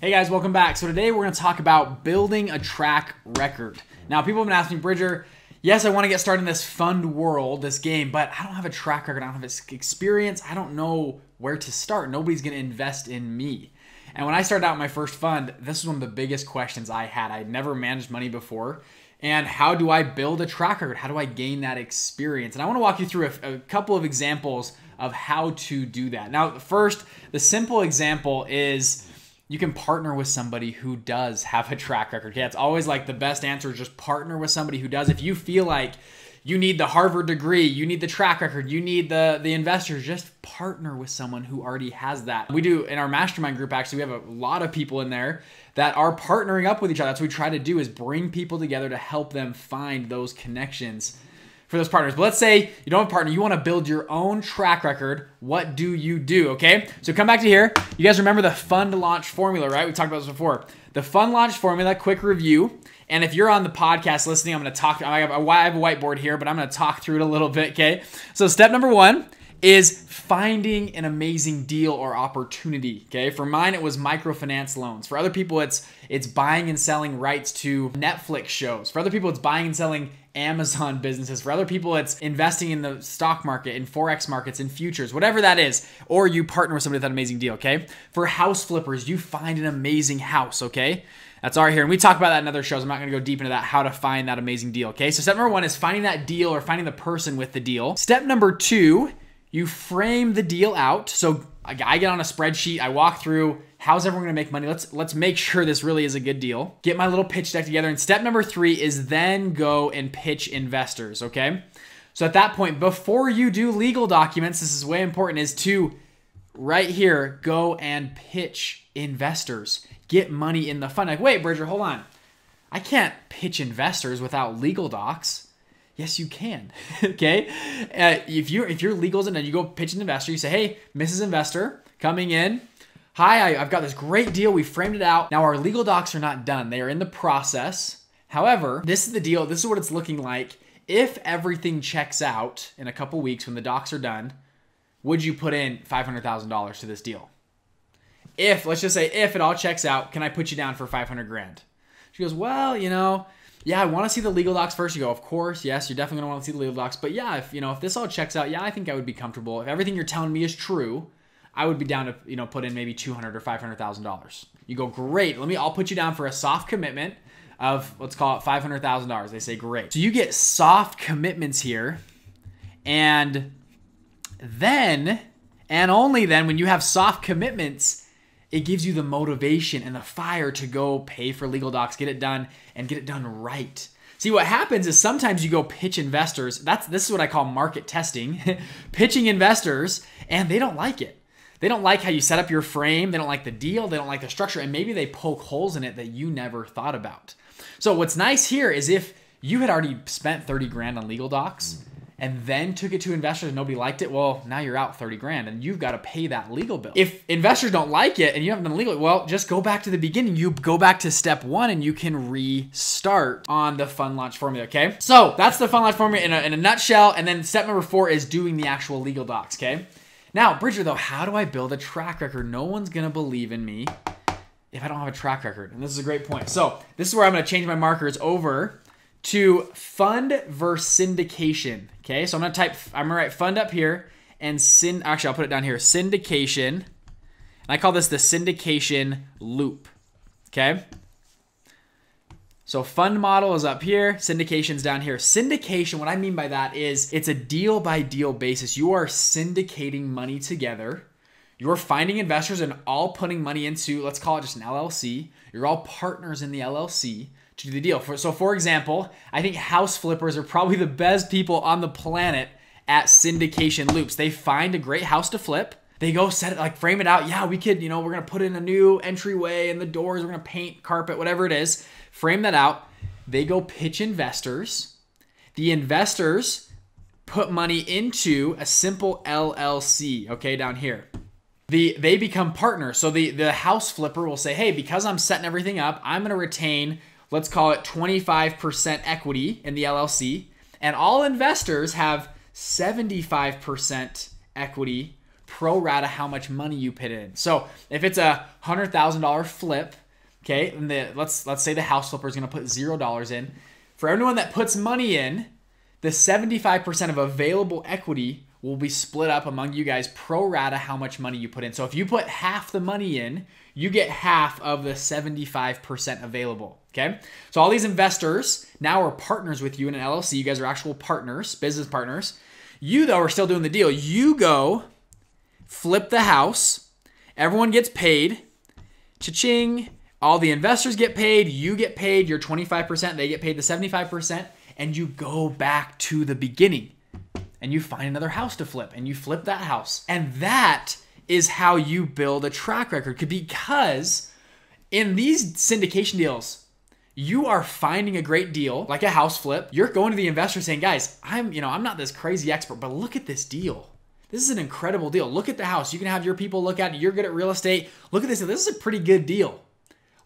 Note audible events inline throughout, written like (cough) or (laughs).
Hey guys, welcome back. So today we're going to talk about building a track record. Now, people have been asking Bridger, yes, I want to get started in this fund world, this game, but I don't have a track record. I don't have experience. I don't know where to start. Nobody's going to invest in me. And when I started out my first fund, this was one of the biggest questions I had. I'd never managed money before. And how do I build a track record? How do I gain that experience? And I want to walk you through a, a couple of examples of how to do that. Now, first, the simple example is you can partner with somebody who does have a track record. Yeah, it's always like the best answer is just partner with somebody who does. If you feel like you need the Harvard degree, you need the track record, you need the the investors, just partner with someone who already has that. We do in our mastermind group actually, we have a lot of people in there that are partnering up with each other. That's what we try to do is bring people together to help them find those connections for those partners. But let's say you don't have a partner, you want to build your own track record. What do you do? Okay, so come back to here. You guys remember the fund launch formula, right? We talked about this before. The fund launch formula, quick review. And if you're on the podcast listening, I'm going to talk. I have, a, whiteboard here, but I'm going to talk through it a little bit. Okay, so step number one is finding an amazing deal or opportunity. Okay, for mine it was microfinance loans. For other people, it's it's buying and selling rights to Netflix shows. For other people, it's buying and selling Amazon (laughs) businesses. For other people, it's investing in the stock market, in forex markets, in futures, whatever that is. Or you partner with somebody with that amazing deal. Okay, for house flippers, you find an amazing house. Okay. That's our here. And we talk about that in other shows. I'm not going to go deep into that, how to find that amazing deal. Okay. So, step number one is finding that deal or finding the person with the deal. Step number two you frame the deal out. So I get on a spreadsheet, I walk through how's everyone going to make money. Let's let's make sure this really is a good deal. Get my little pitch deck together. And step number 3 is then go and pitch investors, okay? So at that point before you do legal documents, this is way important is to right here go and pitch investors. Get money in the fund. Like, "Wait, Bridger, hold on. I can't pitch investors without legal docs." Yes, you can. (laughs) okay, uh, if you're if you're legals and then you go pitch an investor, you say, "Hey, Mrs. Investor, coming in. Hi, I, I've got this great deal. We framed it out. Now our legal docs are not done; they are in the process. However, this is the deal. This is what it's looking like. If everything checks out in a couple weeks when the docs are done, would you put in five hundred thousand dollars to this deal? If let's just say if it all checks out, can I put you down for five hundred grand? She goes, well, you know, yeah, I want to see the legal docs first. You go, of course, yes, you're definitely gonna want to see the legal docs. But yeah, if you know if this all checks out, yeah, I think I would be comfortable. If everything you're telling me is true, I would be down to you know put in maybe two hundred or five hundred thousand dollars. You go, great. Let me. I'll put you down for a soft commitment of let's call it five hundred thousand dollars. They say great. So you get soft commitments here, and then and only then when you have soft commitments it gives you the motivation and the fire to go pay for legal docs, get it done, and get it done right. See what happens is sometimes you go pitch investors. That's this is what I call market testing, (laughs) pitching investors, and they don't like it. They don't like how you set up your frame. They don't like the deal. They don't like the structure, and maybe they poke holes in it that you never thought about. So what's nice here is if you had already spent 30 grand on legal docs and then took it to investors and nobody liked it, well, now you're out 30 grand and you've got to pay that legal bill. If investors don't like it and you haven't done legal, well, just go back to the beginning. You go back to step one and you can restart on the fund launch formula, okay? So that's the fund launch formula in a, in a nutshell. And then step number four is doing the actual legal docs, okay? Now, Bridger, though, how do I build a track record? No one's to believe in me if I don't have a track record. And this is a great point. So this is where I'm to change my markers over to fund versus syndication. Okay, so I'm gonna type, I'm gonna write fund up here and syn, actually I'll put it down here, syndication. And I call this the syndication loop. Okay. So fund model is up here, syndication's down here. Syndication, what I mean by that is it's a deal by deal basis. You are syndicating money together. You're finding investors and all putting money into, let's call it just an LLC. You're all partners in the LLC to do the deal. For, so, for example, I think house flippers are probably the best people on the planet at syndication loops. They find a great house to flip. They go set it, like frame it out. Yeah, we could, you know, we're gonna put in a new entryway and the doors. We're gonna paint carpet, whatever it is. Frame that out. They go pitch investors. The investors put money into a simple LLC. Okay, down here the they become partners. So the the house flipper will say, "Hey, because I'm setting everything up, I'm going to retain let's call it 25% equity in the LLC, and all investors have 75% equity pro rata how much money you put in. So if it's a hundred thousand dollar flip, okay, and the let's let's say the house flipper is gonna put zero dollars in. For everyone that puts money in, the 75% of available equity will be split up among you guys pro rata how much money you put in. So if you put half the money in, you get half of the 75% available. Okay. So all these investors now are partners with you in an LLC. You guys are actual partners, business partners. You, though, are still doing the deal. You go flip the house, everyone gets paid. Cha-ching. All the investors get paid, you get paid your 25%, they get paid the 75%, and you go back to the beginning and you find another house to flip and you flip that house. And that is how you build a track record because in these syndication deals, you are finding a great deal, like a house flip. You're going to the investor saying, "Guys, I'm, you know, I'm not this crazy expert, but look at this deal. This is an incredible deal. Look at the house. You can have your people look at it. You're good at real estate. Look at this. This is a pretty good deal.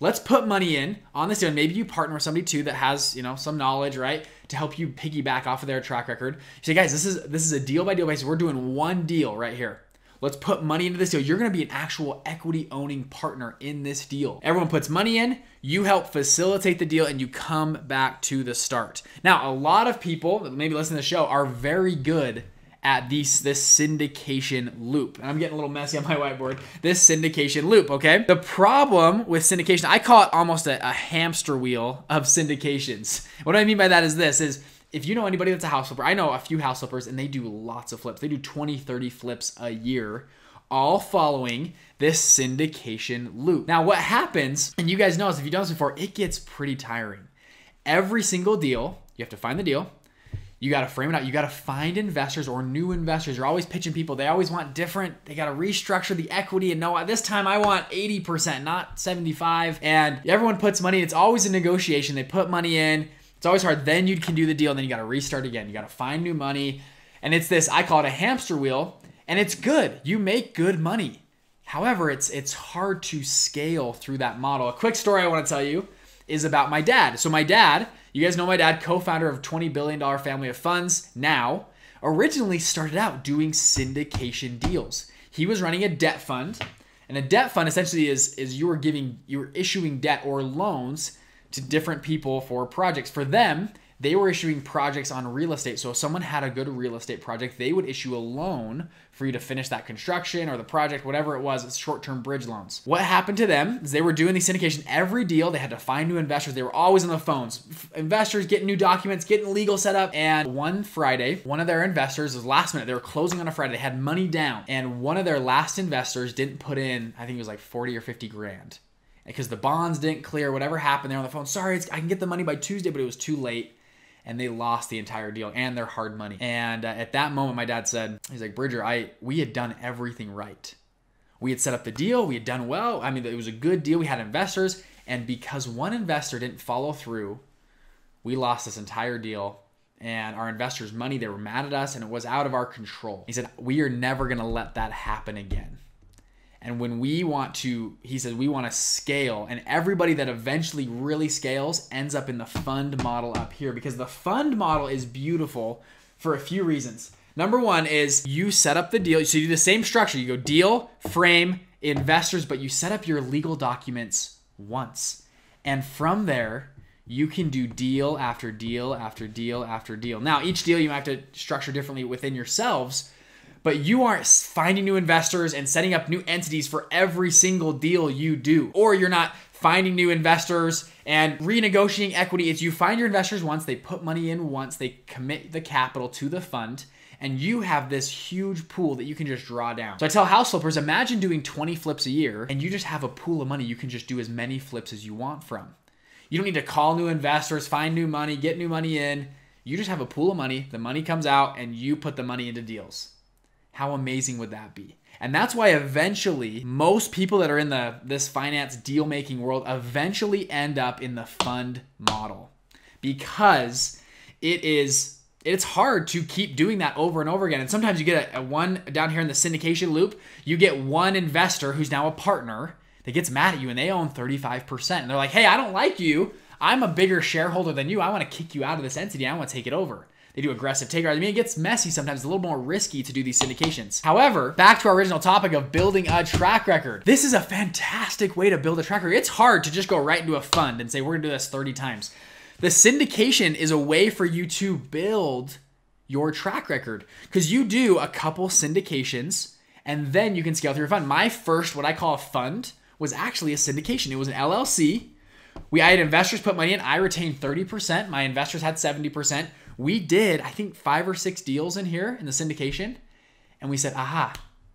Let's put money in on this deal. And maybe you partner with somebody too that has, you know, some knowledge, right, to help you piggyback off of their track record. You say, guys, this is this is a deal by deal basis. We're doing one deal right here. Let's put money into this deal. You're going to be an actual equity owning partner in this deal. Everyone puts money in, you help facilitate the deal, and you come back to the start. Now, a lot of people that maybe listen to the show are very good at these this syndication loop. And I'm getting a little messy on my (laughs) whiteboard. This syndication loop, okay? The problem with syndication, I call it almost a, a hamster wheel of syndications. What I mean by that is this is if you know anybody that's a house flipper, I know a few house flippers and they do lots of flips. They do 20, 30 flips a year, all following this syndication loop. Now, what happens, and you guys know this if you've done this before, it gets pretty tiring. Every single deal, you have to find the deal. You got to frame it out. You got to find investors or new investors. You're always pitching people. They always want different. They got to restructure the equity and know this time I want 80%, not 75. And everyone puts money. It's always a negotiation. They put money in it's always hard. Then you can do the deal, and then you got to restart again. You got to find new money. And it's this, I call it a hamster wheel, and it's good. You make good money. However, it's it's hard to scale through that model. A quick story I want to tell you is about my dad. So my dad, you guys know my dad, co-founder of $20 billion family of funds, now originally started out doing syndication deals. He was running a debt fund, and a debt fund essentially is is you are giving you're issuing debt or loans to different people for projects. For them, they were issuing projects on real estate. So if someone had a good real estate project, they would issue a loan for you to finish that construction or the project, whatever it was. It's short-term bridge loans. What happened to them is they were doing the syndication every deal. They had to find new investors. They were always on the phones. Investors getting new documents, getting legal set up. And one Friday, one of their investors was last minute. They were closing on a Friday. They had money down. And one of their last investors didn't put in, I think it was like 40 or 50 grand because the bonds didn't clear. Whatever happened, they're on the phone. Sorry, I can get the money by Tuesday, but it was too late. And they lost the entire deal and their hard money. And uh, at that moment, my dad said, "He's like Bridger, I we had done everything right. We had set up the deal. We had done well. I mean, it was a good deal. We had investors, and because one investor didn't follow through, we lost this entire deal and our investors' money. They were mad at us, and it was out of our control. He said, We are never going to let that happen again. And when we want to, he says, we want to scale, and everybody that eventually really scales ends up in the fund model up here because the fund model is beautiful for a few reasons. Number one is you set up the deal. So you do the same structure. You go deal, frame, investors, but you set up your legal documents once. And from there, you can do deal after deal after deal after deal. Now, each deal you have to structure differently within yourselves but you aren't finding new investors and setting up new entities for every single deal you do. Or you're not finding new investors and renegotiating equity. It's you find your investors once, they put money in once, they commit the capital to the fund, and you have this huge pool that you can just draw down. So I tell house flippers, imagine doing 20 flips a year and you just have a pool of money you can just do as many flips as you want from. You don't need to call new investors, find new money, get new money in. You just have a pool of money, the money comes out, and you put the money into deals. How amazing would that be? And that's why eventually most people that are in the this finance deal making world eventually end up in the fund model because it is it's hard to keep doing that over and over again. And sometimes you get a, a, one down here in the syndication loop, you get one investor who's now a partner that gets mad at you and they own 35%. And they're like, hey, I don't like you. I'm a bigger shareholder than you. I want to kick you out of this entity. I want to take it over. They do aggressive takeout. I mean, it gets messy sometimes. A little more risky to do these syndications. However, back to our original topic of building a track record. This is a fantastic way to build a track record. It's hard to just go right into a fund and say, we're to do this 30 times. The syndication is a way for you to build your track record because you do a couple syndications and then you can scale through your fund. My first, what I call a fund, was actually a syndication. It was an LLC. We I had investors put money in. I retained 30%. My investors had 70%. We did, I think, five or six deals in here in the syndication. And we said, aha,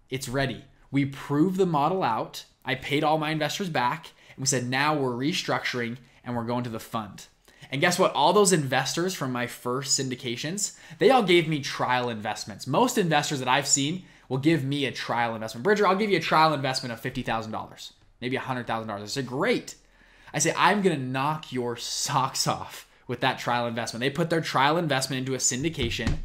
it's ready. We proved the model out. I paid all my investors back. And we said, now we're restructuring and we're going to the fund. And guess what? All those investors from my first syndications, they all gave me trial investments. Most investors that I've seen will give me a trial investment. Bridger, I'll give you a trial investment of $50,000, maybe $100,000. I said, great. I say, I'm going to knock your (laughs) socks off with that trial investment. They put their trial investment into a syndication.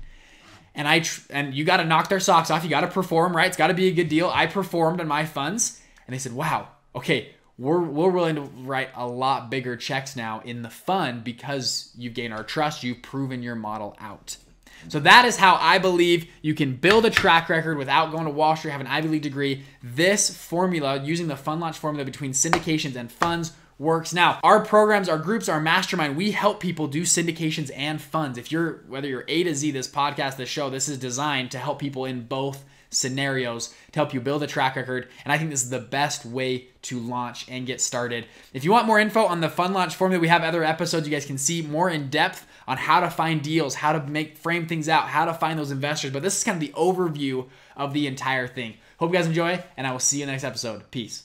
And I tr- and you got to knock their socks off. You got to perform, right? It's got to be a good deal. I performed on my funds, and they said, "Wow, okay, we're we're willing to write a lot bigger checks now in the fund because you've gained our trust. You've proven your model out." So that is how I believe you can build a track record without going to Wall Street, have an Ivy League degree. This formula, using the fund launch formula between syndications and funds, works. Now, our programs, our groups, our mastermind, we help people do syndications and funds. If you're, whether you're A to Z, this podcast, this show, this is designed to help people in both scenarios to help you build a track record. And I think this is the best way to launch and get started. If you want more info on the fund launch formula, we have other episodes you guys can see more in depth on how to find deals, how to make frame things out, how to find those investors. But this is kind of the overview of the entire thing. Hope you guys enjoy, and I will see you next episode. Peace.